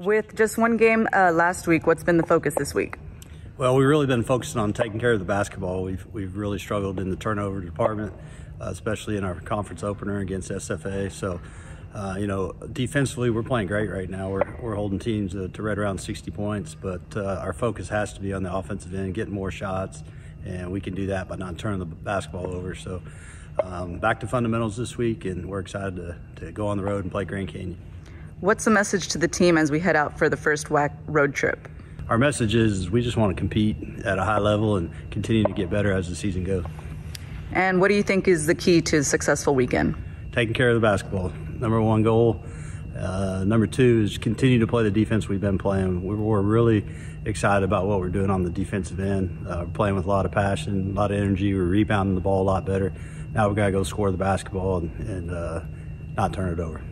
With just one game uh, last week, what's been the focus this week? Well, we've really been focusing on taking care of the basketball. We've, we've really struggled in the turnover department, uh, especially in our conference opener against SFA. So, uh, you know, defensively, we're playing great right now. We're, we're holding teams to, to right around 60 points, but uh, our focus has to be on the offensive end, getting more shots, and we can do that by not turning the basketball over. So, um, back to fundamentals this week, and we're excited to, to go on the road and play Grand Canyon. What's the message to the team as we head out for the first WAC road trip? Our message is we just want to compete at a high level and continue to get better as the season goes. And what do you think is the key to a successful weekend? Taking care of the basketball. Number one goal. Uh, number two is continue to play the defense we've been playing. We're, we're really excited about what we're doing on the defensive end. Uh, we're playing with a lot of passion, a lot of energy. We're rebounding the ball a lot better. Now we've got to go score the basketball and, and uh, not turn it over.